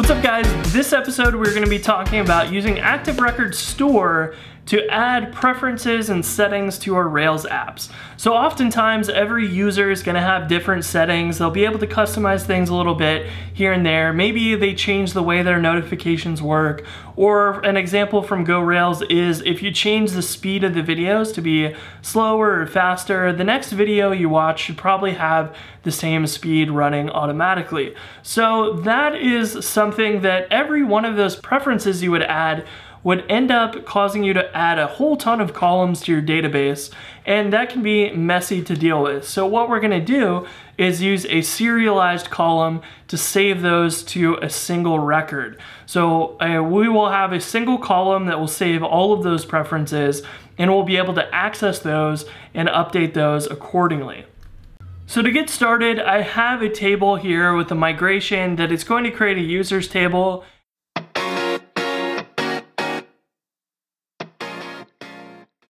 What's up guys? This episode we're going to be talking about using Active Record Store to add preferences and settings to our Rails apps. So oftentimes every user is gonna have different settings. They'll be able to customize things a little bit here and there. Maybe they change the way their notifications work. Or an example from GoRails is if you change the speed of the videos to be slower or faster, the next video you watch should probably have the same speed running automatically. So that is something that every one of those preferences you would add would end up causing you to add a whole ton of columns to your database, and that can be messy to deal with. So what we're gonna do is use a serialized column to save those to a single record. So uh, we will have a single column that will save all of those preferences, and we'll be able to access those and update those accordingly. So to get started, I have a table here with a migration that is going to create a users table